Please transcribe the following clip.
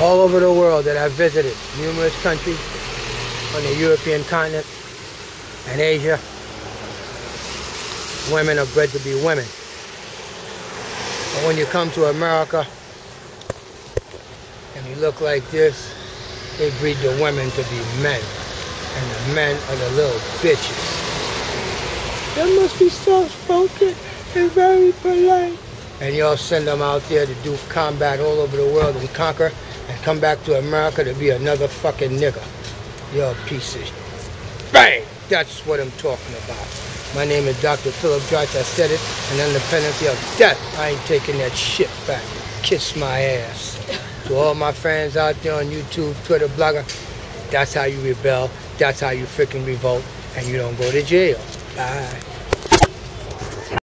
all over the world that I've visited, numerous countries on the European continent and Asia, women are bred to be women. But when you come to America and you look like this, they breed the women to be men. And the men are the little bitches. They must be soft-spoken and very polite. And y'all send them out there to do combat all over the world and conquer and come back to America to be another fucking nigger. You're a piece of... Bang! That's what I'm talking about. My name is Dr. Philip Drice. I said it, and under penalty of death, I ain't taking that shit back. Kiss my ass. to all my fans out there on YouTube, Twitter, Blogger, that's how you rebel. That's how you freaking revolt, and you don't go to jail. Bye.